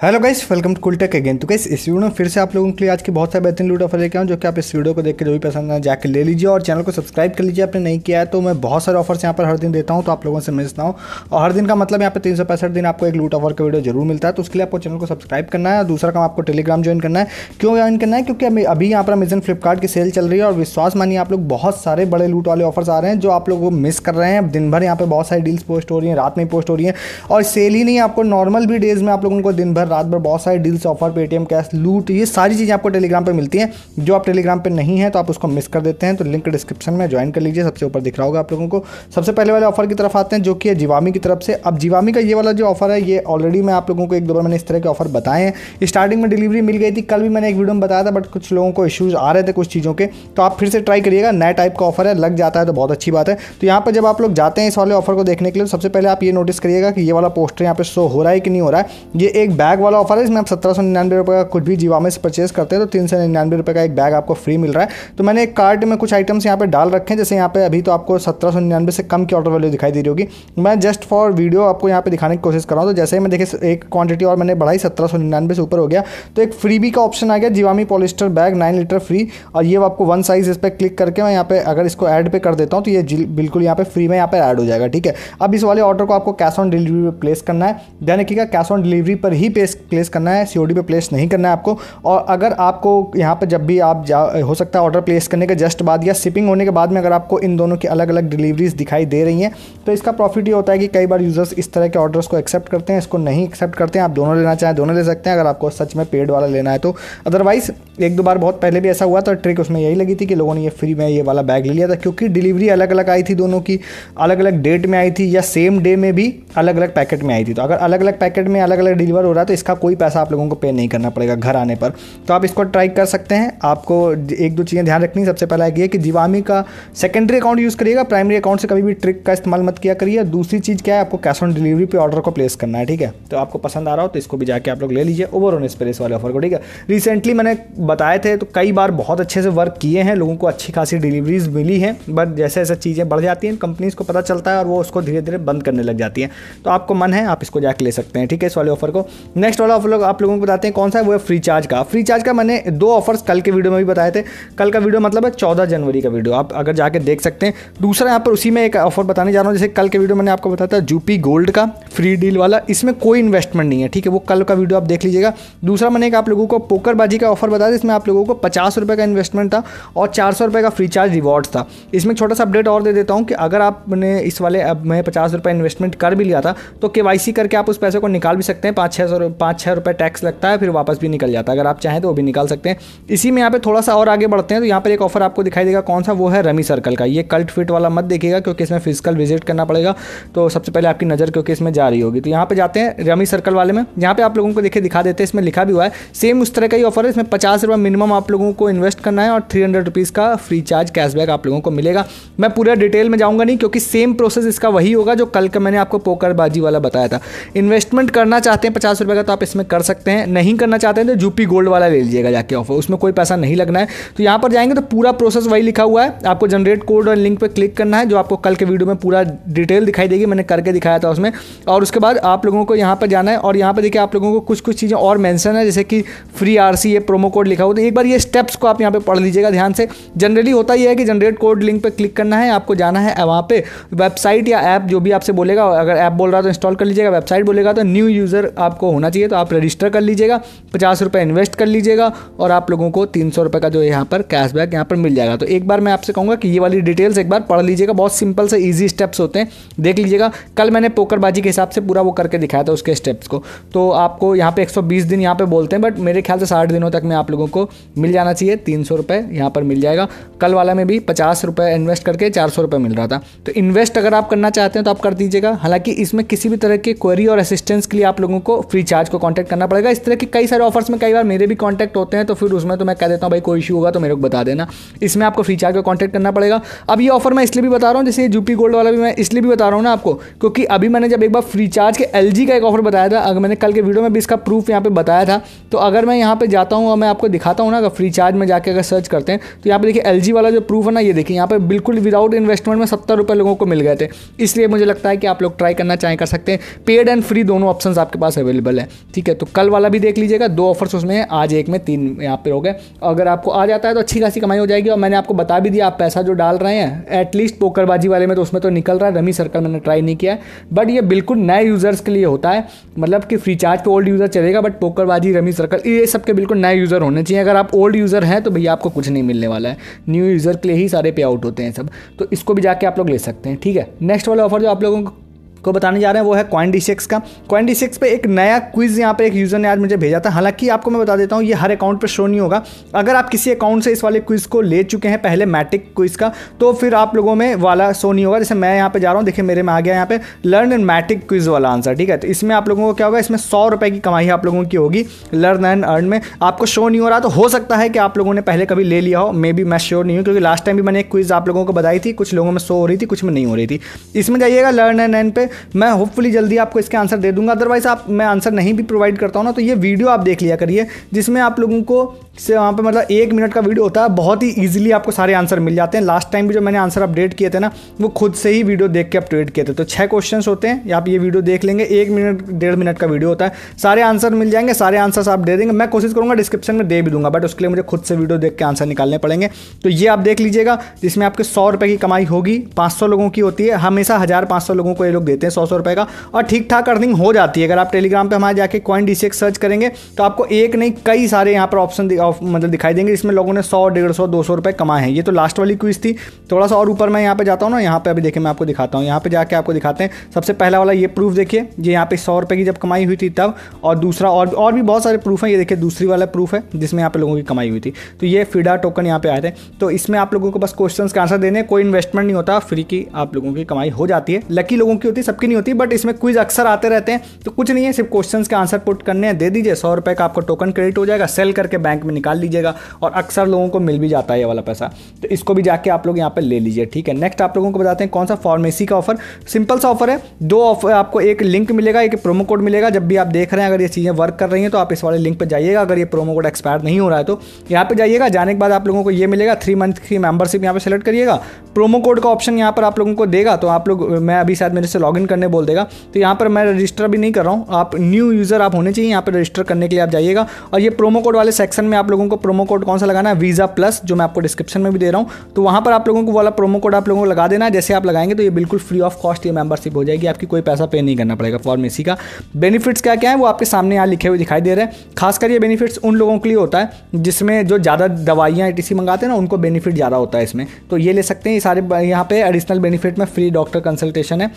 Hello guys welcome to Cooltech again तो guys इस video में फिर से आप लोगों के लिए आज के बहुत सारे बेहतरीन लूट ऑफ़र लेके आऊँ जो कि आप इस वीडियो को देख के जो भी पसंद है जाके ले लीजिए और चैनल को सब्सक्राइब कर लीजिए। आपने नहीं किया है तो मैं बहुत सारे ऑफर्स यहाँ पर हर दिन देता हूँ तो आप लोगों से ना हो। और हर दिन का मतलब यहाँ पर तीन दिन आपको एक लूट ऑफ़र का वीडियो ज़रूर मिलता है तो उसके लिए आपको चैनल को सब्सक्राइब करना है और दूसरा काम आपको टेलीग्राम ज्वाइन करना है। क्यों ज्वाइन करना है? क्योंकि अभी यहाँ पर अमेजन फ्लिपकार्ट की सेल चल रही है और विश्वास मानिए आप लोग, बहुत सारे बड़े लूट वाले ऑफर्स आ रहे हैं, जो आप लोग मिस कर रहे हैं। दिन भर यहाँ पर बहुत सारी डील्स पोस्ट हो रही हैं, रात में पोस्ट हो रही है। और सेल ही नहीं आपको नॉर्मल भी डेज़ में आप लोगों को दिन भर रात भर बहुत सारी डील्स ऑफ़र पेटीएम कैश लूट ये सारी चीज़ें आपको टेलीग्राम पर मिलती हैं। जो आप टेलीग्राम पर नहीं है तो आप उसको मिस कर देते हैं। तो लिंक डिस्क्रिप्शन में ज्वाइन कर लीजिए, सबसे ऊपर दिख रहा होगा आप लोगों को। सबसे पहले वाले ऑफ़र की तरफ़ आते हैं, जो कि है जीवामी की तरफ़ से। अब जीवामी का ये वाला जो ऑफ़र है, ये ऑलरेडी मैं आप लोगों को एक दो बार मैंने इस तरह के ऑफ़र बताए हैं। स्टार्टिंग में डिलीवरी मिल गई थी, कल भी मैंने एक वीडियो में बताया था बट कुछ लोगों को इशूज़ आ रहे थे कुछ चीज़ों के। तो आप फिर से ट्राई करिएगा नया टाइप का ऑफ़र है, लग जाता है तो बहुत अच्छी बात है। तो यहाँ पर जब आप लोग जाते हैं इस वाले ऑफ़र को देखने के लिए सबसे पहले आप ये नोटिस करिएगा कि ये वाला पोस्टर यहाँ पे शो हो रहा है कि नहीं हो रहा है। ये एक बैग वाला ऑफ़र है। इसमें आप सत्रह सौ निन्यानवे रुपये का कुछ भी जीवामे से परचेज करते हैं तो तीन सौ निन्यानवे रुपये का एक बैग आपको फ्री मिल रहा है। तो मैंने एक कार्ट में कुछ आइटम्स यहाँ पे डाल रखे हैं, जैसे यहाँ पे अभी तो आपको सत्रह सौ निन्यानवे से कम की ऑर्डर वैल्यू दिखाई दे रही होगी। मैं जस्ट फॉर वीडियो आपको यहाँ पे दिखाने की कोशिश कर रहा हूँ। तो जैसे ही मैं देखिए, एक क्वांटिटी और मैंने बढ़ाई, सत्रह सौ निन्यानवे से ऊपर हो गया। तो एक फ्री का ऑप्शन आ गया, जीवामी polyester bag nine litre free और ये आपको वन साइज़ इस पर क्लिक करके मैं यहाँ पे अगर इसको ऐड पे कर देता हूँ तो ये बिल्कुल यहाँ पे फ्री में यहाँ पे ऐड हो जाएगा, ठीक है? अब इस वाले ऑर्डर को आपको कैश ऑन डिलीवरी पे प्लेस करना है। ध्यान रखिएगा कैश ऑन डिलीवरी पर ही प्लेस प्लेस करना है सीओडी पे प्लेस नहीं करना है आपको। और अगर आपको यहाँ पर जब भी आप जा, हो सकता है ऑर्डर प्लेस करने के जस्ट बाद या शिपिंग होने के बाद में अगर आपको इन दोनों की अलग अलग डिलीवरीज दिखाई दे रही हैं तो इसका प्रॉफिट ये होता है कि कई बार यूज़र्स इस तरह के ऑर्डर्स को एक्सेप्ट करते हैं, इसको नहीं एक्सेप्ट करते हैं। आप दोनों लेना चाहें, दोनों ले सकते हैं, अगर आपको सच में पेड वाला लेना है तो। अदरवाइज़ एक दो बार बहुत पहले भी ऐसा हुआ था ट्रिक उसमें यही लगी थी कि लोगों ने ये फ्री में ये वाला बैग ले लिया था, क्योंकि डिलीवरी अलग अलग आई थी दोनों की अलग अलग डेट में आई थी या सेम डे में भी अलग अलग पैकेट में आई थी। तो अगर अलग अलग पैकेट में अलग अलग डिलीवर हो रहा है तो इसका कोई पैसा आप लोगों को पे नहीं करना पड़ेगा घर आने पर। तो आप इसको ट्राई कर सकते हैं। आपको एक दो चीज़ें ध्यान रखनी सबसे पहला ये कि जीवामी का सेकेंडरी अकाउंट यूज़ करिएगा। प्राइमरी अकाउंट से कभी भी ट्रिक का इस्तेमाल मत किया करिए। दूसरी चीज़ क्या है? आपको कैश ऑन डिलीवरी पे ऑर्डर को प्लेस करना है, ठीक है? तो आपको पसंद आ रहा हो तो इसको भी जाके आप लोग ले लीजिए। ओवर ऑन स्पेस वाले ऑफ़र को, ठीक है? रिसेंटली मैंने बताए थे तो कई बार बहुत अच्छे से वर्क किए हैं। लोगों को अच्छी खासी डिलीवरीज मिली हैं। बट जैसे जैसे चीज़ें बढ़ जाती हैं कंपनीज़ को पता चलता है और वो उसको धीरे धीरे बंद करने लग जाती हैं। तो आपको मन है, आप इसको जाके ले सकते हैं, ठीक है? इस वाले ऑफ़र को। नेक्स्ट वाला ऑफ़र आप लोगों को बताते हैं कौन सा है, वो है फ्री चार्ज का। फ्री चार्ज का मैंने दो ऑफर्स कल के वीडियो में भी बताए थे। कल का वीडियो मतलब है चौदह जनवरी का वीडियो आप अगर जाके देख सकते हैं। दूसरा यहाँ पर उसी में एक ऑफ़र बताने जा रहा हूँ, जैसे कल के वीडियो मैंने आपको बताया था जूपी गोल्ड का फ्री डील वाला। इसमें कोई इन्वेस्टमेंट नहीं है, ठीक है? वो कल का वीडियो आप देख लीजिएगा। दूसरा मैंने एक आप लोगों को पोकरबाजी का ऑफ़र बताया इसमें आप लोगों को पचास रुपये का इन्वेस्टमेंट था और चार सौ रुपये का फ्री चार्ज रिवॉर्ड था। इसमें छोटा सा अपडेट और दे देता हूँ कि अगर आपने इस वाले अब मैं पचास रुपये इन्वेस्टमेंट कर भी लिया था तो के करके आप उस पैसे को निकाल भी सकते हैं, पाँच छः सौ पाँच छः रुपये टैक्स लगता है, फिर वापस भी निकल जाता है। अगर आप चाहें तो वो भी निकाल सकते हैं। इसी में यहाँ पे थोड़ा सा और आगे बढ़ते हैं तो यहाँ पर एक ऑफ़र आपको दिखाई देगा, कौन सा? वो है रमी सर्कल का। ये कल्ट फिट वाला मत देखिएगा, क्योंकि इसमें फ़िज़िकल विज़िट करना पड़ेगा। तो सबसे पहले आपकी नज़र क्योंकि इसमें जा रही होगी। तो यहाँ पर जाते हैं रमी सर्कल वाले में। यहाँ पर आप लोगों को देखिए, दिखा देते हैं, इसमें लिखा भी हुआ है सेम उस तरह का ही ऑफ़र है। इसमें पचास मिनिमम आप लोगों को इन्वेस्ट करना है और थ्री हंड्रेड रुपीज़ का फ्री चार्ज कैशबैक आप लोगों को मिलेगा। मैं पूरा डिटेल में जाऊँगा नहीं, क्योंकि सेम प्रोसेस इसका वही होगा, जो कल का मैंने आपको पोकरबाजी वाला बताया था। इन्वेस्टमेंट करना चाहते हैं पचास रुपये का तो आप इसमें कर सकते हैं। नहीं करना चाहते हैं तो जूपी गोल्ड वाला ले लीजिएगा जाके ऑफ़र उसमें कोई पैसा नहीं लगना है। तो यहाँ पर जाएँगे तो पूरा प्रोसेस वही लिखा हुआ है। आपको जनरेट कोड और लिंक पर क्लिक करना है, जो आपको कल के वीडियो में पूरा डिटेल दिखाई देगी। मैंने करके दिखाया था उसमें। और उसके बाद आप लोगों को यहाँ पर जाना है। और यहाँ पर देखिए आप लोगों को कुछ कुछ चीज़ें और मैंसन है, जैसे कि फ्री आर ये प्रोमो कोड लिखा हुआ। तो एक बार ये स्टेप्स को आप यहाँ पर पढ़ लीजिएगा ध्यान से। जनरली होता ही है कि जनरेट कोड लिंक पर क्लिक करना है, आपको जाना है वहाँ पे वेबसाइट या ऐप जो भी आपसे बोलेगा। अगर ऐप बोल रहा है तो इंस्टॉल कर लीजिएगा वेबसाइट बोलेगा तो न्यू यूज़र आपको होना चाहिए। तो आप रजिस्टर कर लीजिएगा, पचास रुपये इन्वेस्ट कर लीजिएगा और आप लोगों को तीन सौ रुपये का जो यहाँ पर कैशबैक यहाँ पर मिल जाएगा। तो एक बार मैं आपसे कहूँगा कि ये वाली डिटेल्स एक बार पढ़ लीजिएगा, बहुत सिंपल से ईजी स्टेप्स होते हैं। देख लीजिएगा, कल मैंने पोकरबाजी के हिसाब से पूरा वो करके दिखाया था उसके स्टेप्स को। तो आपको यहाँ पे 120 दिन यहाँ पे बोलते हैं बट मेरे ख्याल से साठ दिनों तक में आप लोगों को मिल जाना चाहिए, तीन सौ यहाँ पर मिल जाएगा। कल वाला में भी पचास इन्वेस्ट करके चार सौ मिल रहा था। तो इन्वेस्ट अगर आप करना चाहते हैं तो आप कर दीजिएगा। हालाँकि इसमें किसी भी तरह की क्वेरी और असिस्टेंस के लिए आप लोगों को फ्री चार्ज को कॉन्टैक्ट करना पड़ेगा। इस तरह के कई सारे ऑफर्स में कई बार मेरे भी कॉन्टैक्ट होते हैं तो फिर उसमें तो मैं कह देता हूँ, भाई, कोई इशू होगा तो मेरे को बता देना। इसमें आपको फ्री चार्ज को कॉन्टैक्ट करना पड़ेगा। अब ये ऑफ़र मैं इसलिए भी बता रहा हूँ, जैसे ये जूपी गोल्ड वाला भी मैं इसलिए भी बता रहा हूँ ना आपको, क्योंकि अभी मैंने जब एक बार फ्री चार्ज के LG का एक ऑफ़र बताया था, अगर मैंने कल के वीडियो में भी इसका प्रूफ यहाँ पर बताया था तो अगर मैं यहाँ पर जाता हूँ और मैं आपको दिखाता हूँ ना, अगर फ्री चार्ज में जाकर अगर सर्च करते हैं तो यहाँ पर देखिए LG वाला जो प्रूफ है ना, ये देखिए, यहाँ पर बिल्कुल विदाउट इन्वेस्टमेंट में सत्तर रुपये लोगों को मिल गए थे। इसलिए मुझे लगता है कि आप लोग ट्राई करना चाहें कर सकते हैं। पेड एंड फ्री दोनों ऑप्शन आपके पास अवेलेबल है। है ठीक है तो कल वाला भी देख लीजिएगा, दो ऑफर्स उसमें है, आज एक में तीन यहाँ पे हो गए। अगर आपको आ जाता है तो अच्छी खासी कमाई हो जाएगी और मैंने आपको बता भी दिया, आप पैसा जो डाल रहे हैं एटलीस्ट पोकरबाजी वाले में तो उसमें तो निकल रहा है, रमी सर्कल मैंने ट्राई नहीं किया बट ये बिल्कुल नए यूज़र्स के लिए होता है मतलब कि फ्री चार्ज पे ओल्ड यूज़र चलेगा बट पोकरबाजी, रमी सर्कल ये सब के बिल्कुल नए यूज़र होने चाहिए। अगर आप ओल्ड यूज़र हैं तो भैया आपको कुछ नहीं मिलने वाला है। न्यू यूज़र के लिए ही सारे पे आउट होते हैं सब। तो इसको भी जाके आप लोग ले सकते हैं, ठीक है? नेक्स्ट वाला ऑफ़र जो आप लोगों को को बताने जा रहे हैं, वो है कॉइन डी का। कॉइन डी पे एक नया क्विज यहाँ पे एक यूज़र ने आज मुझे भेजा था। हालाँकि आपको मैं बता देता हूँ, ये हर अकाउंट पर शो नहीं होगा। अगर आप किसी अकाउंट से इस वाले क्विज को ले चुके हैं, पहले मैटिक क्विज का तो फिर आप लोगों में वाला शो नहीं होगा। जैसे मैं यहाँ पे जा रहा हूँ, देखिए मेरे में आ गया यहाँ पे लर्न एंड मैटिक क्विज वाला आंसर ठीक है? तो इसमें आप लोगों को क्या होगा, इसमें सौ रुपए की कमाई आप लोगों की होगी लर्न एंड अर्न में। आपको शो नहीं हो रहा तो हो सकता है कि आप लोगों ने पहले कभी ले लिया हो। मे बी मैं श्योर नहीं हूँ, क्योंकि लास्ट टाइम भी मैंने एक क्विज आप लोगों को बताई थी। कुछ लोगों में शो हो रही थी, कुछ में नहीं हो रही थी। इसमें जाइएगा लर्न एंड अर्न पे। मैं होपफुली जल्दी आपको इसके आंसर दे दूँगा। अदरवाइज़ आप, मैं आंसर नहीं भी प्रोवाइड करता हूँ ना तो ये वीडियो आप देख लिया करिए, जिसमें आप लोगों को से वहाँ पे मतलब एक मिनट का वीडियो होता है, बहुत ही ईजिली आपको सारे आंसर मिल जाते हैं। लास्ट टाइम भी जो मैंने आंसर अपडेट किए थे ना, वो खुद से ही वीडियो देख के अपडेट किए थे। तो छः क्वेश्चन होते हैं, आप ये वीडियो देख लेंगे, एक मिनट डेढ़ मिनट का वीडियो होता है। सारे आंसर मिल जाएँगे, सारे आंसर आप दे देंगे। मैं कोशिश करूँगा डिस्क्रिप्शन में दे भी दूँगा बट उसके लिए मुझे खुद से वीडियो देख के आंसर निकालने पड़ेंगे। तो ये आप देख लीजिएगा, जिसमें आपके सौ रुपये की कमाई होगी, पाँच सौ लोगों की होती है। हमेशा हज़ार पाँच लोगों को ये लोग देते हैं सौ सौ रुपये का, और ठीक ठाक अर्निंग हो जाती है। अगर आप टेलीग्राम पर हमारे जाके कॉइन डी सर्च करेंगे तो आपको एक नहीं, कई सारे यहाँ पर ऑप्शन मतलब दिखाई देंगे इसमें लोगों ने सौ, डेढ़ सौ, दो सौ रुपये कमाए हैं। ये तो लास्ट वाली क्विज थी। थोड़ा सा और ऊपर मैं यहाँ पे जाता हूँ ना, यहाँ पे अभी देखिए मैं आपको दिखाता हूँ। यहाँ पे जाके आपको दिखाते हैं। सबसे पहला वाला ये प्रूफ देखिए, ये यहाँ पे सौ रुपये की जब कमाई हुई थी तब, और दूसरा और और भी बहुत सारे प्रूफ हैं। ये देखिए दूसरी वाला प्रूफ है, जिसमें यहाँ पे लोगों की कमाई हुई थी। तो ये फिडा टोकन यहाँ पे आए थे। तो इसमें आप लोगों को बस क्वेश्चन का आंसर देने कोई इन्वेस्टमेंट नहीं होता फ्री की आप लोगों की कमाई हो जाती है। लकी लोगों की होती है सबकी नहीं होती बट इसमें क्विज अक्सर आते रहते हैं। तो कुछ नहीं है, सिर्फ़ क्वेश्चन का आंसर पुट करने हैं। दे दीजिए, सौ रुपये का आपको टोकन क्रेडिट हो जाएगा सेल करके बैंक में निकाल लीजिएगा, और अक्सर लोगों को मिल भी जाता है ये वाला पैसा। तो इसको भी जाके आप लोग यहाँ पर ले लीजिए, ठीक है? नेक्स्ट आप लोगों को बताते हैं कौन सा फार्मेसी का ऑफ़र सिंपल सा ऑफ़र है, दो ऑफ़र आपको, एक लिंक मिलेगा, एक प्रोमो कोड मिलेगा। जब भी आप देख रहे हैं, अगर ये चीज़ें वर्क कर रही हैं तो आप इस वाले लिंक पर जाइएगा। अगर ये प्रोमो कोड एक्सपायर नहीं हो रहा है तो यहाँ पर जाइएगा। जाने के बाद आप लोगों को ये मिलेगा थ्री मंथ की मेंबरशिप यहाँ पर सेलेक्ट करिएगा। प्रोमो कोड का ऑप्शन यहाँ पर आप लोगों को देगा तो आप लोग, मैं अभी शायद मेरे से लॉग करने बोल देगा। तो यहाँ पर मैं रजिस्टर भी नहीं कर रहा हूँ। आप न्यू यूज़र आप होने चाहिए, यहाँ पर रजिस्टर करने के लिए आप जाइएगा। और ये प्रोमो कोड वाले सेक्शन में आप लोगों को प्रोमो कोड कौन सा लगाना है? वीज़ा प्लस जो मैं आपको डिस्क्रिप्शन में भी दे रहा हूँ। तो वहाँ पर आप लोगों को वाला प्रोमो कोड आप लोगों को लगा देना है। जैसे आप लगाएँगे तो ये बिल्कुल फ्री ऑफ़ कॉस्ट ये मेंबरशिप हो जाएगी। आपकी कोई पैसा पे नहीं करना पड़ेगा फॉर्मेसी का। बेनिफिट्स क्या क्या है? वो आपके सामने यहाँ लिखे हुए दिखाई दे रहे हैं। खासकर ये बेनिफिट्स उन लोगों के लिए होता है, जिसमें जो ज़्यादा दवाइयाँ टी मंगाते हैं ना, उनको बेनिफिट ज़्यादा होता है इसमें। तो ये ले सकते हैं, ये सारे यहाँ पे एडिशनल बेनिफिट में फ्री डॉक्टर कंसल्टेशन है।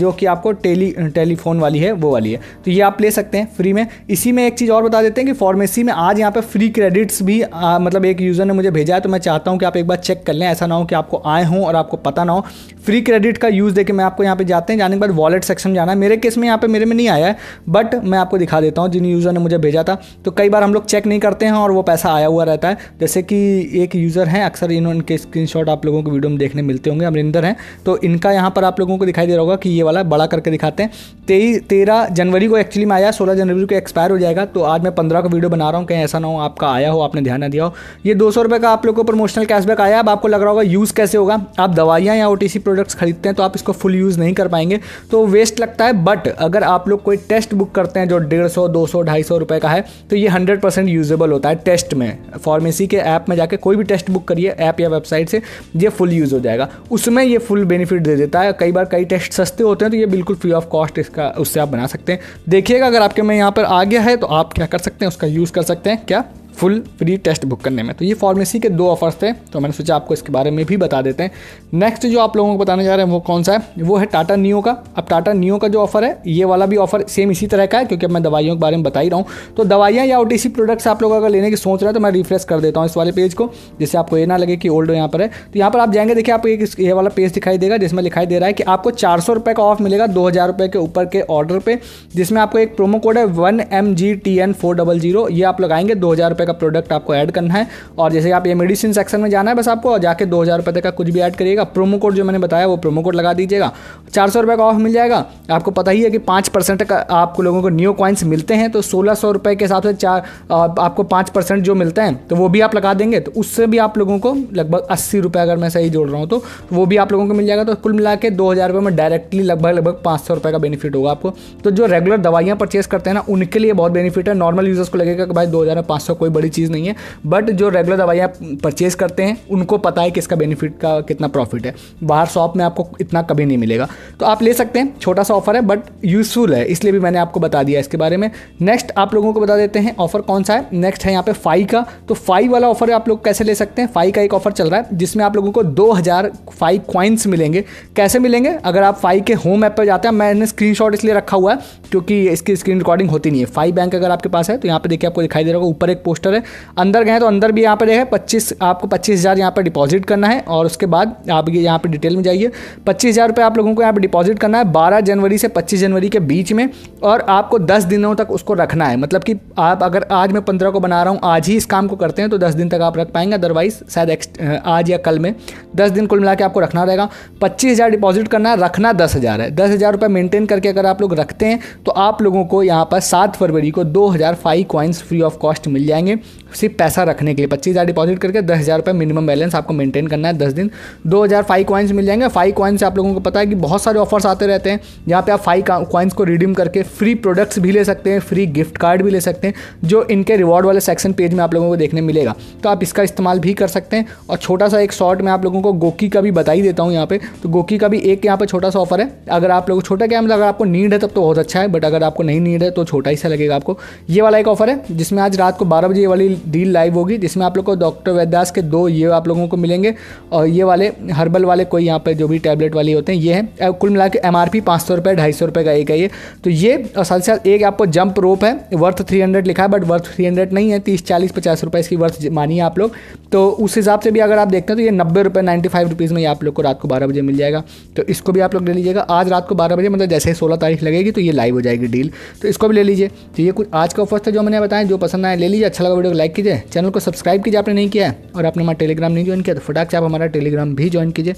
जो कि आपको टेली टेलीफोन वाली है वो वाली है। तो ये आप ले सकते हैं फ्री में। इसी में एक चीज़ और बता देते हैं कि फार्मेसी में आज यहाँ पर फ्री क्रेडिट्स भी आ, मतलब एक यूज़र ने मुझे भेजा है तो मैं चाहता हूँ कि आप एक बार चेक कर लें ऐसा ना हो कि आपको आए हों और आपको पता ना हो। फ्री क्रेडिट का यूज़ देके मैं आपको यहाँ पे जाते हैं जाने के बाद वॉलेट सेक्शन जाना है। मेरे केस में यहाँ पे मेरे में नहीं आया है बट मैं आपको दिखा देता हूँ जिन यूज़र ने मुझे भेजा था। तो कई बार हम लोग चेक नहीं करते हैं और वो पैसा आया हुआ रहता है। जैसे कि एक यूज़र हैं अक्सर इनके स्क्रीन आप लोगों को वीडियो में देखने मिलते होंगे अमरिंदर हैं। तो इनका यहाँ पर आप लोगों को दिखाई दे रहा होगा कि ये वाला है बड़ा करके दिखाते हैं। तेईस तेरह जनवरी को एक्चुअली में आया, सोलह जनवरी को एक्सपायर हो जाएगा तो आज मैं पंद्रह का वीडियो बना रहा हूँ, कहीं ऐसा ना हो आपका आया हो, आपने ध्यान ना दिया हो। ये दो सौ का आप लोग को प्रमोशनल कैशबैक आया, अब आपको लग रहा होगा यूज़ कैसे होगा। आप दवाइयाँ या ओ प्रोडक्ट्स खरीदते हैं तो आप इसको फुल यूज़ नहीं कर पाएँगे। तो वेस्ट लगता है बट अगर आप लोग कोई टेस्ट बुक करते हैं, जो डेढ़ सौ, दो सौ, ढाई सौ रुपये का है तो ये हंड्रेड परसेंट यूजेबल होता है टेस्ट में। फार्मेसी के ऐप में जाके कोई भी टेस्ट बुक करिए ऐप या वेबसाइट से, ये फुल यूज़ हो जाएगा। उसमें ये फुल बेनिफिट दे देता है। कई बार कई टेस्ट सस्ते होते हैं तो ये बिल्कुल फ्री ऑफ़ कॉस्ट इसका, उससे आप बना सकते हैं। देखिएगा, अगर आपके में यहाँ पर आ गया है तो आप क्या कर सकते हैं, उसका यूज़ कर सकते हैं। क्या? फुल फ्री टेस्ट बुक करने में। तो ये फार्मेसी के दो ऑफर्स थे तो मैंने सोचा आपको इसके बारे में भी बता देते हैं। नेक्स्ट जो आप लोगों को बताने जा रहे हैं वो कौन सा है? वो है टाटा नियो का। अब टाटा नियो का जो ऑफ़र है, ये वाला भी ऑफ़र सेम इसी तरह का है, क्योंकि अब मैं दवाइयों के बारे में बता ही रहा हूँ। तो दवाइयाँ या ओ प्रोडक्ट्स आप लोग अगर लेने की सोच रहे हैं तो मैं रिफ्रेश कर देता हूँ इस वाले पेज को, जिससे आपको ये ना लगे कि ओल्ड यहाँ पर है। तो यहाँ पर आप जाएँगे, देखिए आपको एक ये वाला पेज दिखाई देगा, जिसमें लिखाई दे रहा है कि आपको चार सौ रुपये का ऑफ़ मिलेगा, दो हज़ार रुपये के ऊपर के ऑर्डर पर जिसमें आपको एक प्रोमो कोड है one M G T N four double zero ये आप लगाएँगे दो हज़ार रुपये का प्रोडक्ट आपको ऐड करना है। और जैसे आप ये मेडिसिन सेक्शन में जाना है, बस आपको जाके दो हज़ार रुपये तक का कुछ भी ऐड करिएगा। प्रोमो कोड जो मैंने बताया, वो प्रोमो कोड लगा दीजिएगा। चार सौ रुपये का ऑफ़ मिल जाएगा। आपको पता ही है कि पाँच परसेंट का आपको लोगों को न्यू कॉइन्स मिलते हैं तो सोलह सौ रुपये के हिसाब से चार आपको पाँच परसेंट जो मिलता है तो वो भी आप लगा देंगे। तो उससे भी आप लोगों को लगभग अस्सी रुपये अगर मैं सही जोड़ रहा हूँ तो वो भी आप लोगों को मिल जाएगा। तो कुल मिला के दो हज़ार रुपये में डायरेक्टली लगभग लगभग पाँच सौ रुपये का बेनिफिट होगा आपको। तो जो रेगुलर दवाइयाँ परचेस करते हैं ना, उनके लिए बहुत बेनिफिट है। नॉर्मल यूज़र्स को लगेगा कि भाई दो हज़ार में पाँच सौ कोई बड़ी चीज़ नहीं है। बट जो रेगुलर दवाइयाँ परचेज करते हैं, उनको पता है कि इसका बेनिफिट का कितना प्रॉफिट है। बाहर शॉप में आपको इतना कभी नहीं मिलेगा। तो आप ले सकते हैं, छोटा सा ऑफ़र है बट यूजफुल है। इसलिए भी मैंने आपको बता दिया इसके बारे में। नेक्स्ट आप लोगों को बता देते हैं ऑफ़र कौन सा है? नेक्स्ट है यहाँ पे फाई का। तो फाई वाला ऑफ़र आप लोग कैसे ले सकते हैं? फाई का एक ऑफ़र चल रहा है, जिसमें आप लोगों को दो हज़ार फाई क्वाइंस मिलेंगे। कैसे मिलेंगे? अगर आप फाई के होम ऐप पर जाते हैं, मैंने स्क्रीन इसलिए रखा हुआ है, क्योंकि इसकी स्क्रीन रिकॉर्डिंग होती नहीं है। फाइव बैंक अगर आपके पास है तो यहाँ पे देखिए आपको दिखाई दे रहा होगा, ऊपर एक पोस्टर है। अंदर गए तो अंदर भी यहाँ पर देखा, पच्चीस, आपको पच्चीस हज़ार यहाँ पर डिपॉजिट करना है और उसके बाद आप ये यहाँ पर डिटेल में जाइए। पच्चीस हज़ार रुपये आप लोगों को यहाँ पर डिपॉजिट करना है बारह जनवरी से पच्चीस जनवरी के बीच में और आपको दस दिनों तक उसको रखना है। मतलब कि आप अगर आज मैं पंद्रह को बना रहा हूँ, आज ही इस काम को करते हैं तो दस दिन तक आप रख पाएँगे अदरवाइज़ शायद आज या कल में दस दिन कुल मिला के आपको रखना रहेगा। पच्चीस हज़ार डिपॉजिट करना है, रखना दस हज़ार है। दस हज़ार रुपये मेंटेन करके अगर आप लोग रखते हैं तो आप लोगों को यहाँ पर सात फरवरी को दो हज़ार five coins free of cost मिल जाएँगे। करेंगे सिर्फ़ पैसा रखने के लिए। पच्चीस हज़ार डिपॉजिट करके दस हज़ार रुपये मिनिमम बैलेंस आपको मेंटेन करना है दस दिन। दो हज़ार फाइव कॉइन्स मिल जाएँगे। फाइव कॉइन्स से आप लोगों को पता है कि बहुत सारे ऑफर्स आते रहते हैं। जहाँ पे आप फाइव कॉइन्स को रिडीम करके फ्री प्रोडक्ट्स भी ले सकते हैं फ्री गिफ्ट कार्ड भी ले सकते हैं, जो इनके रिवॉर्ड वाले सेक्शन पेज में आप लोगों को देखने मिलेगा। तो आप इसका इस्तेमाल भी कर सकते हैं। और छोटा सा एक शॉर्ट मैं आप लोगों को गोकी का भी बता ही देता हूँ यहाँ पे। तो गोकी का भी एक यहाँ पे छोटा सा ऑफ़र है। अगर आप लोग, छोटा क्या मतलब अगर आपको नीड है तब तो बहुत अच्छा है बट अगर आपको नहीं नीड है तो छोटा ही सा लगेगा आपको। ये वाला एक ऑफ़र है, जिसमें आज रात को बारह बजे वाली डील लाइव होगी, जिसमें आप लोग को डॉक्टर वैद्यास के दो ये आप लोगों को मिलेंगे, और ये वाले हर्बल वाले कोई यहाँ पर जो भी टैबलेट वाले होते हैं, ये हैं कुल मिला के एम आर पी पाँच सौ रुपये ढाई सौ रुपये का एक है ये। तो ये और साथ ही साथ एक आपको जंप रोप है वर्थ थ्री हंड्रेड लिखा है बट वर्थ थ्री हंड्रेड नहीं है, तीस, चालीस, पचास रुपये इसकी वर्थ मानिए आप लोग। तो उस हिसाब से भी अगर आप देखते हैं तो ये नब्बे रुपये नाइन्टी फाइव रुपीज़ में ये आप लोग को रात को बारह बजे मिल जाएगा। तो इसको भी आप लोग ले लीजिएगा। आज रात को बारह बजे मतलब जैसे ही सोलह तारीख लगेगी तो ये लाइव हो जाएगी डील तो इसको भी ले लीजिए। तो ये कुछ आज का ऑफ़र था जो मैंने बताया, जो पसंद आया, ले लीजिए। अच्छा लगा वीडियो को लाइक कीजिए चैनल को सब्सक्राइब कीजिए, आपने नहीं किया है और आपने हमारा टेलीग्राम नहीं ज्वाइन किया तो फटाक से आप हमारा टेलीग्राम भी ज्वाइन कीजिए।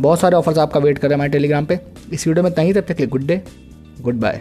बहुत सारे ऑफर्स आपका वेट कर रहे हैं हमारे टेलीग्राम पर इस वीडियो में तहीं तब तक गुड डे गुड बाय